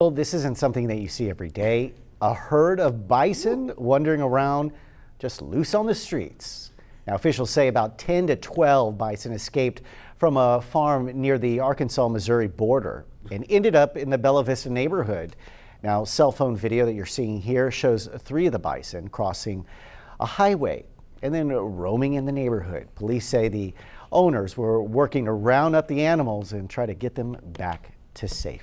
Well, this isn't something that you see every day. A herd of bison wandering around just loose on the streets. Now, officials say about 10 to 12 bison escaped from a farm near the Arkansas Missouri border and ended up in the Bella Vista neighborhood. Now, cell phone video that you're seeing here shows three of the bison crossing a highway and then roaming in the neighborhood. Police say the owners were working to round up the animals and try to get them back to safety.